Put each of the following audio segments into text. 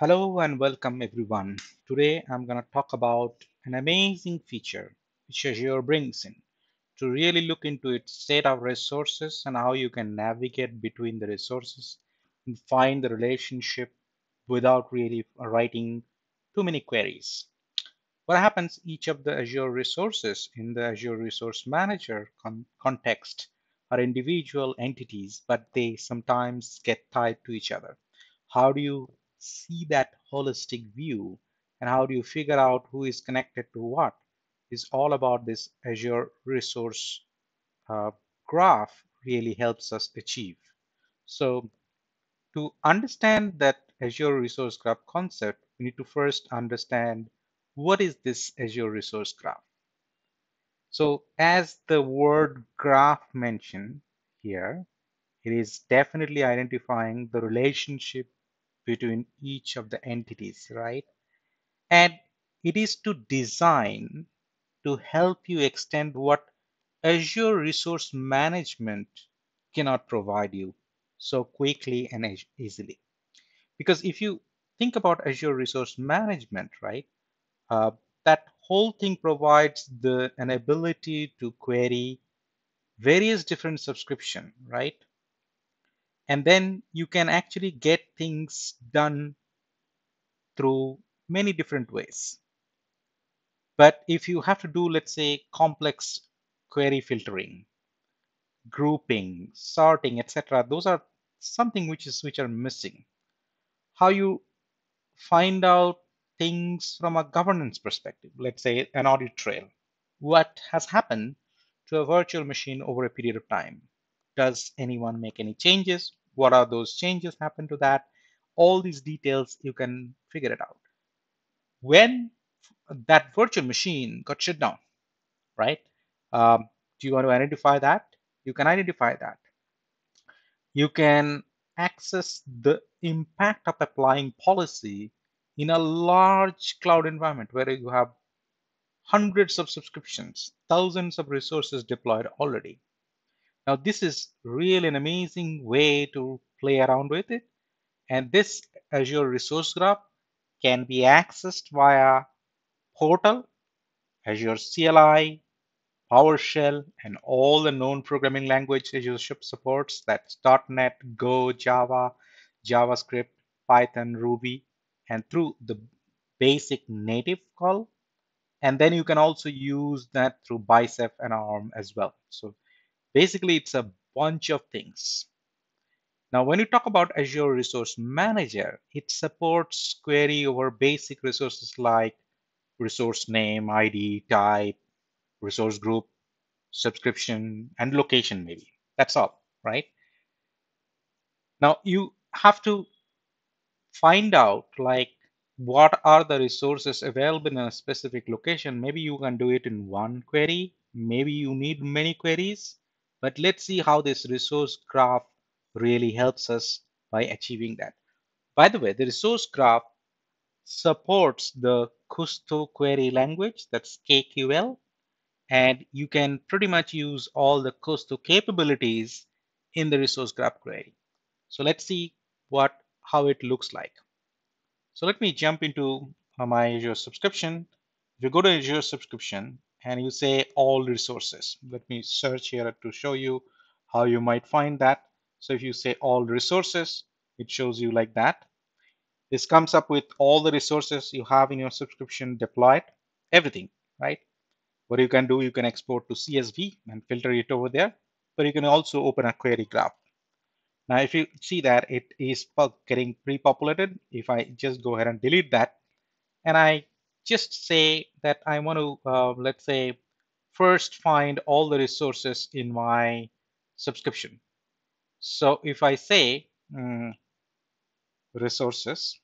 Hello and welcome everyone. Today I'm going to talk about an amazing feature which Azure brings in to really look into its state of resources and how you can navigate between the resources and find the relationship without really writing too many queries. What happens each of the Azure resources in the Azure Resource Manager con context are individual entities, but they sometimes get tied to each other. How do you see that holistic view and how do you figure out who is connected to what is all about this Azure resource uh, graph really helps us achieve. So to understand that Azure resource graph concept, we need to first understand what is this Azure resource graph. So as the word graph mentioned here, it is definitely identifying the relationship between each of the entities, right? And it is to design to help you extend what Azure Resource Management cannot provide you so quickly and easily. Because if you think about Azure Resource Management, right, uh, that whole thing provides the an ability to query various different subscription, right? And then you can actually get things done through many different ways. But if you have to do, let's say, complex query filtering, grouping, sorting, etc., those are something which is which are missing. How you find out things from a governance perspective, let's say an audit trail. What has happened to a virtual machine over a period of time? Does anyone make any changes? What are those changes happen to that? All these details you can figure it out. When that virtual machine got shut down right? Um, do you want to identify that? You can identify that. You can access the impact of applying policy in a large cloud environment where you have hundreds of subscriptions thousands of resources deployed already now this is really an amazing way to play around with it. And this Azure Resource Graph can be accessed via Portal, Azure CLI, PowerShell, and all the known programming language Azure Ship supports. That's .NET, Go, Java, JavaScript, Python, Ruby, and through the basic native call. And then you can also use that through Bicep and ARM as well. So Basically, it's a bunch of things. Now, when you talk about Azure Resource Manager, it supports query over basic resources like resource name, ID, type, resource group, subscription, and location maybe. That's all, right? Now, you have to find out like what are the resources available in a specific location. Maybe you can do it in one query. Maybe you need many queries. But let's see how this resource graph really helps us by achieving that. By the way, the resource graph supports the Kusto query language, that's KQL, and you can pretty much use all the Kusto capabilities in the resource graph query. So let's see what how it looks like. So let me jump into my Azure subscription. If you go to Azure subscription, and you say all resources. Let me search here to show you how you might find that. So if you say all resources, it shows you like that. This comes up with all the resources you have in your subscription deployed, everything, right? What you can do, you can export to CSV and filter it over there, but you can also open a query graph. Now, if you see that it is getting pre-populated, if I just go ahead and delete that, and I just say that I want to, uh, let's say, first find all the resources in my subscription. So if I say um, resources,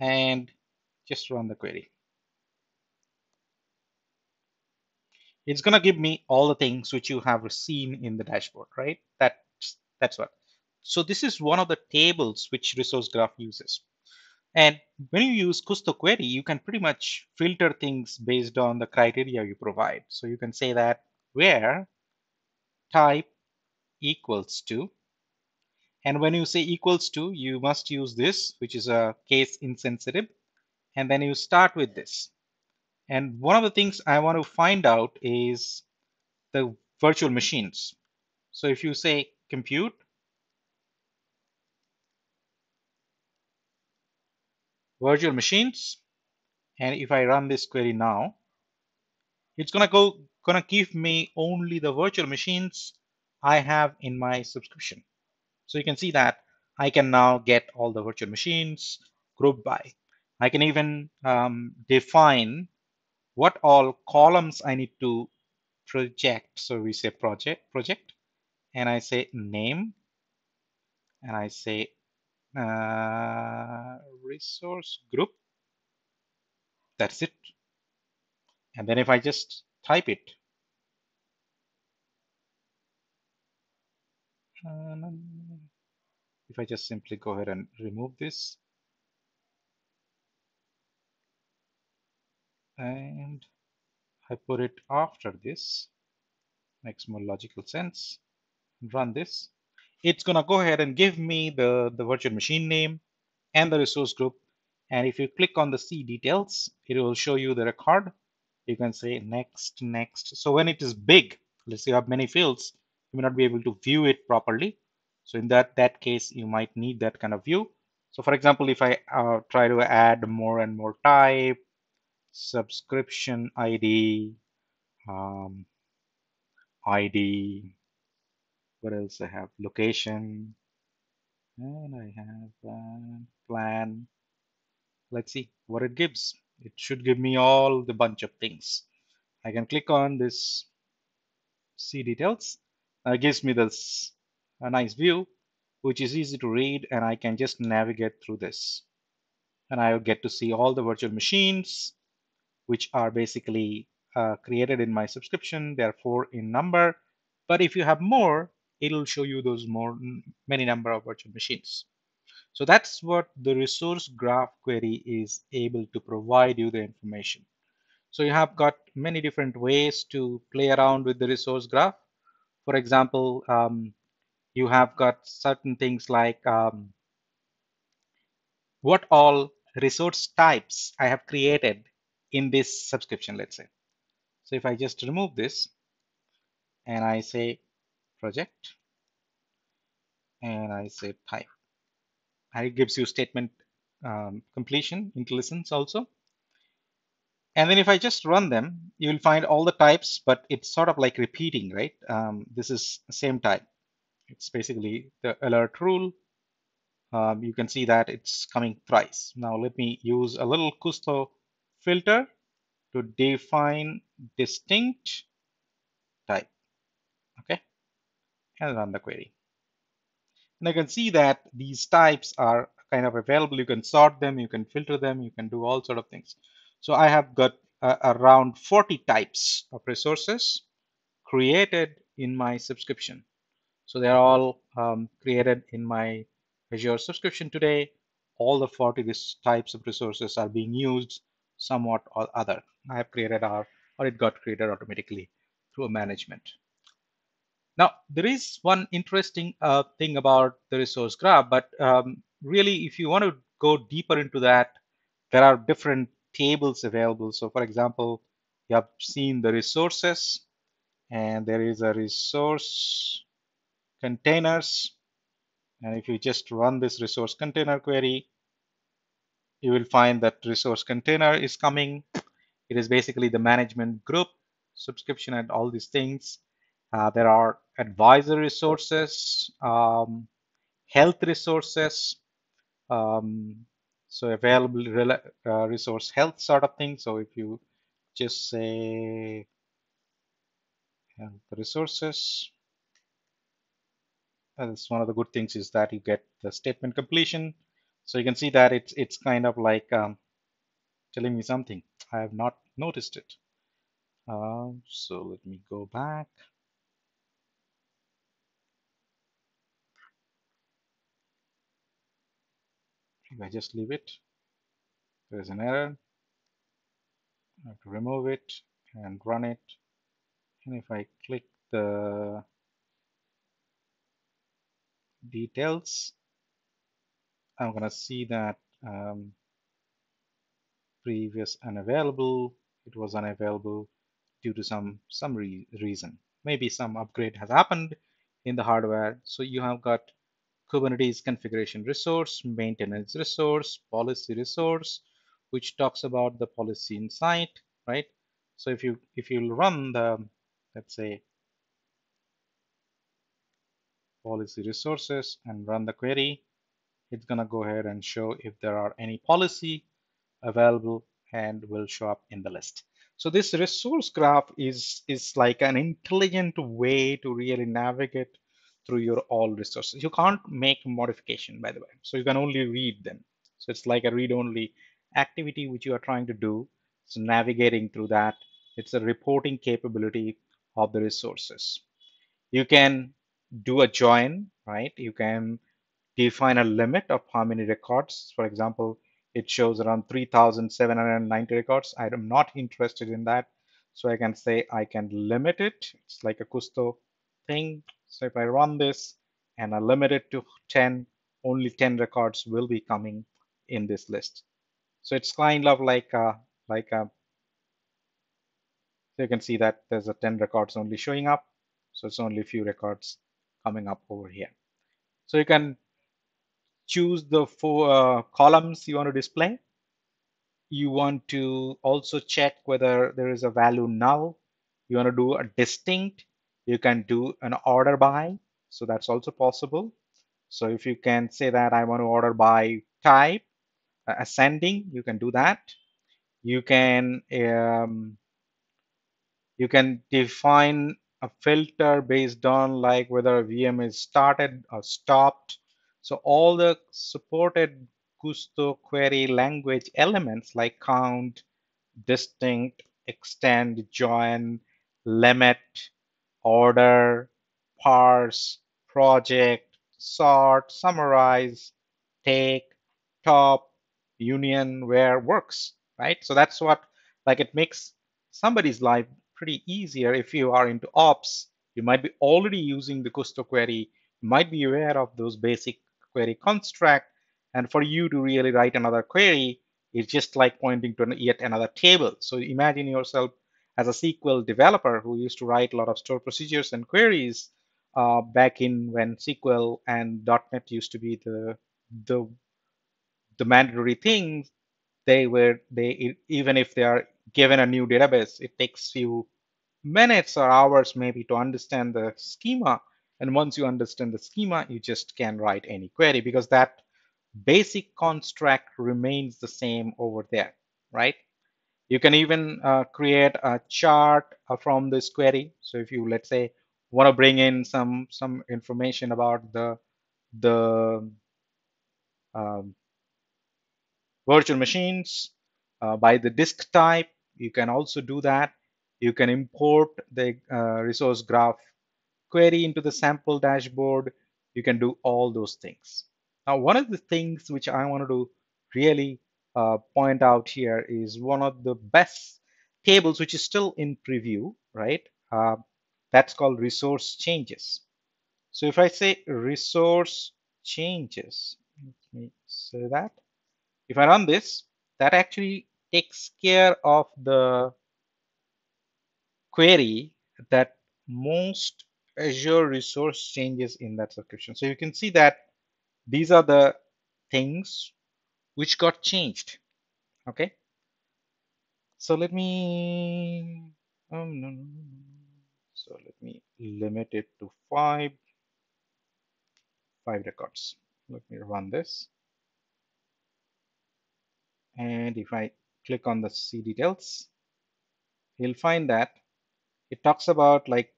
and just run the query. It's going to give me all the things which you have seen in the dashboard, right? That's, that's what. So this is one of the tables which resource graph uses. And when you use Kusto query, you can pretty much filter things based on the criteria you provide. So you can say that where type equals to. And when you say equals to, you must use this, which is a case insensitive. And then you start with this. And one of the things I want to find out is the virtual machines. So if you say compute, virtual machines, and if I run this query now, it's gonna go gonna give me only the virtual machines I have in my subscription. So you can see that I can now get all the virtual machines grouped by. I can even um, define what all columns I need to project. So we say project, project, and I say name, and I say uh, resource group. That's it. And then if I just type it, if I just simply go ahead and remove this. And I put it after this. Makes more logical sense. Run this it's gonna go ahead and give me the the virtual machine name and the resource group. And if you click on the see details it will show you the record. You can say next next. So when it is big let's say you have many fields you may not be able to view it properly. So in that that case you might need that kind of view. So for example if I uh, try to add more and more type subscription ID um, ID what else? I have location. And I have uh, plan. Let's see what it gives. It should give me all the bunch of things. I can click on this see details. Uh, gives me this a nice view which is easy to read and I can just navigate through this. And I will get to see all the virtual machines which are basically uh, created in my subscription. They're four in number. But if you have more it'll show you those more many number of virtual machines so that's what the resource graph query is able to provide you the information. So you have got many different ways to play around with the resource graph. For example, um, you have got certain things like um, what all resource types I have created in this subscription, let's say. So if I just remove this and I say project and I say type and it gives you statement um, completion IntelliSense also. And then if I just run them, you will find all the types, but it's sort of like repeating, right? Um, this is same type. It's basically the alert rule. Um, you can see that it's coming thrice. Now let me use a little Kusto filter to define distinct type. Okay, and run the query. And I can see that these types are kind of available. You can sort them, you can filter them, you can do all sort of things. So I have got uh, around 40 types of resources created in my subscription. So they're all um, created in my Azure subscription today. All the 40 types of resources are being used somewhat or other. I have created our, or it got created automatically through a management. Now, there is one interesting uh, thing about the resource graph, but um, really, if you want to go deeper into that, there are different tables available. So, for example, you have seen the resources, and there is a resource containers. And if you just run this resource container query, you will find that resource container is coming. It is basically the management group, subscription, and all these things. Uh, there are advisor resources, um, health resources, um, so available uh, resource health sort of thing. So if you just say the resources, that's one of the good things is that you get the statement completion. So you can see that it's it's kind of like um, telling me something. I have not noticed it. Uh, so let me go back. If I just leave it there is an error I have to remove it and run it and if I click the details, I'm going to see that um, previous unavailable, it was unavailable due to some, some re reason. Maybe some upgrade has happened in the hardware. So you have got Kubernetes configuration resource, maintenance resource, policy resource, which talks about the policy insight, right? So if you if you run the let's say policy resources and run the query, it's gonna go ahead and show if there are any policy available and will show up in the list. So this resource graph is is like an intelligent way to really navigate through your all resources. You can't make modification, by the way. So you can only read them. So it's like a read-only activity which you are trying to do. So navigating through that, it's a reporting capability of the resources. You can do a join, right? You can define a limit of how many records. For example, it shows around 3,790 records. I am not interested in that. So I can say I can limit it. It's like a Kusto thing. So if I run this and I limit it to 10, only 10 records will be coming in this list. So it's kind of like a, like a, so you can see that there's a 10 records only showing up. So it's only a few records coming up over here. So you can choose the four uh, columns you want to display. You want to also check whether there is a value null. You want to do a distinct you can do an order by. So that's also possible. So if you can say that I want to order by type, uh, ascending, you can do that. You can um, you can define a filter based on like whether a VM is started or stopped. So all the supported Kusto query language elements like count, distinct, extend, join, limit, order, parse, project, sort, summarize, take, top, union, where works, right? So that's what, like it makes somebody's life pretty easier if you are into ops. You might be already using the Kusto query, you might be aware of those basic query construct, and for you to really write another query, it's just like pointing to yet another table. So imagine yourself as a SQL developer who used to write a lot of store procedures and queries uh, back in when SQL and .NET used to be the the the mandatory things, they were they even if they are given a new database, it takes you minutes or hours maybe to understand the schema. And once you understand the schema, you just can write any query because that basic construct remains the same over there, right? You can even uh, create a chart uh, from this query. So if you, let's say, want to bring in some some information about the the um, virtual machines uh, by the disk type, you can also do that. You can import the uh, resource graph query into the sample dashboard. You can do all those things. Now, one of the things which I wanted to do really uh, point out here is one of the best tables, which is still in preview, right? Uh, that's called resource changes. So if I say resource changes, let me say that. If I run this, that actually takes care of the query that most Azure resource changes in that subscription. So you can see that these are the things which got changed. Okay. So let me, um, no, no, no. so let me limit it to five, five records. Let me run this. And if I click on the C details, you'll find that it talks about like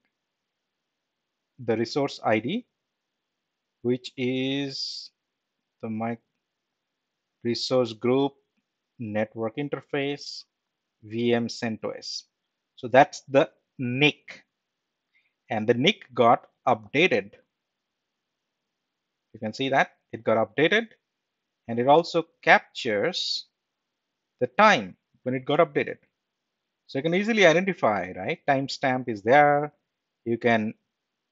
the resource ID, which is the mic resource group, network interface, VM CentOS. So that's the NIC. And the NIC got updated. You can see that it got updated and it also captures the time when it got updated. So you can easily identify, right? Timestamp is there. You can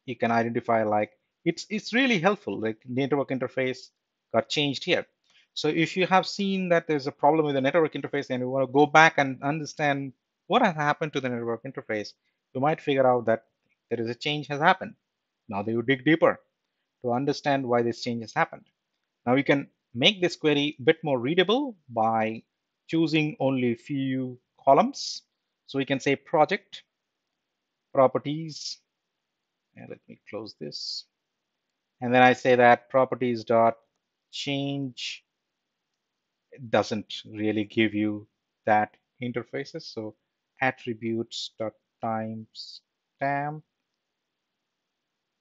you can identify like it's it's really helpful. Like network interface got changed here. So if you have seen that there's a problem with the network interface and you want to go back and understand what has happened to the network interface, you might figure out that there is a change has happened. Now they would dig deeper to understand why this change has happened. Now we can make this query a bit more readable by choosing only a few columns. So we can say project properties. And let me close this. And then I say that properties dot change doesn't really give you that interfaces. So attributes dot timestamp.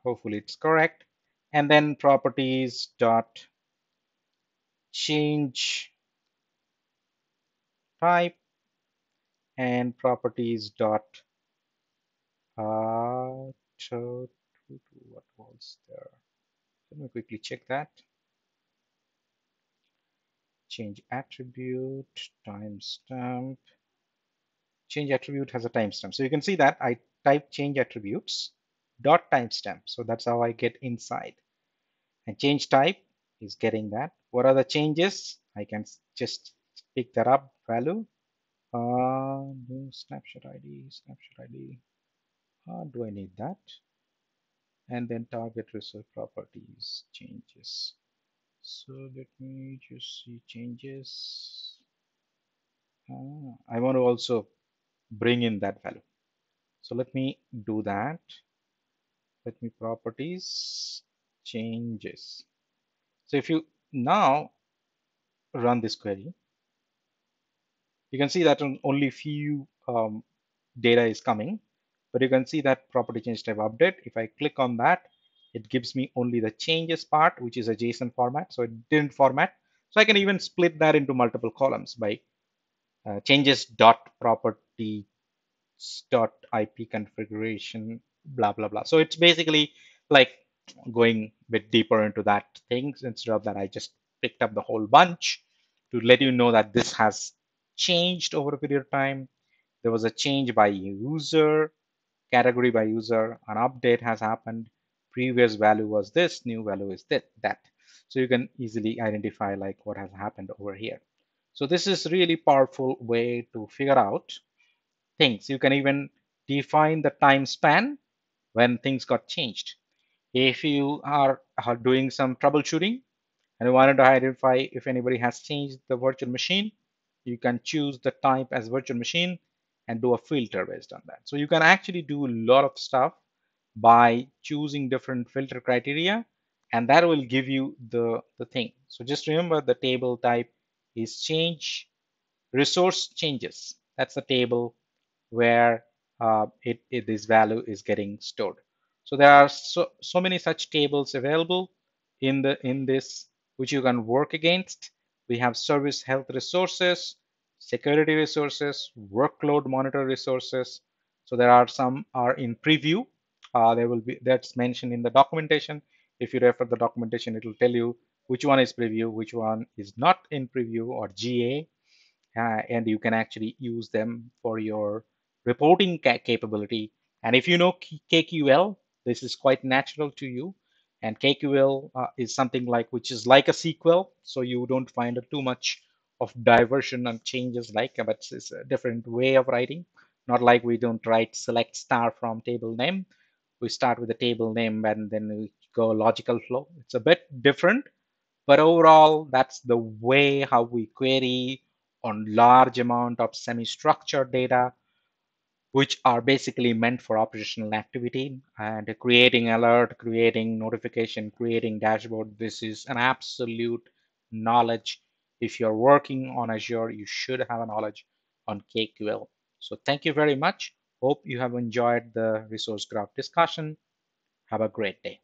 Hopefully it's correct. And then properties dot change type and properties dot uh, what was there let me quickly check that change attribute timestamp. Change attribute has a timestamp. So you can see that I type change attributes dot timestamp. So that's how I get inside. And change type is getting that. What are the changes? I can just pick that up. Value. Uh new snapshot id snapshot id uh, do i need that? And then target resource properties changes so let me just see changes. Uh, i want to also bring in that value. So let me do that. Let me properties changes. So if you now run this query you can see that only few um, data is coming, but you can see that property change type update. If I click on that, it gives me only the changes part, which is a JSON format. So it didn't format. So I can even split that into multiple columns by uh, changes dot property dot IP configuration, blah, blah, blah. So it's basically like going a bit deeper into that things instead of that I just picked up the whole bunch to let you know that this has changed over a period of time. There was a change by user, category by user, an update has happened. Previous value was this, new value is that. that. So you can easily identify like what has happened over here. So this is really powerful way to figure out things. You can even define the time span when things got changed. If you are, are doing some troubleshooting and you wanted to identify if anybody has changed the virtual machine, you can choose the type as virtual machine and do a filter based on that. So you can actually do a lot of stuff by choosing different filter criteria and that will give you the, the thing. So just remember the table type is change resource changes. That's the table where uh, it, it, this value is getting stored. So there are so, so many such tables available in the in this which you can work against we have service health resources, security resources, workload monitor resources. So there are some are in preview. Uh, there will be that's mentioned in the documentation. If you refer the documentation, it will tell you which one is preview, which one is not in preview or GA, uh, and you can actually use them for your reporting capability. And if you know KQL, this is quite natural to you and KQL uh, is something like which is like a SQL, so you don't find too much of diversion and changes like, but it's a different way of writing. Not like we don't write select star from table name. We start with the table name and then we go logical flow. It's a bit different, but overall, that's the way how we query on large amount of semi-structured data which are basically meant for operational activity and creating alert, creating notification, creating dashboard. This is an absolute knowledge. If you're working on Azure, you should have a knowledge on KQL. So thank you very much. Hope you have enjoyed the resource graph discussion. Have a great day.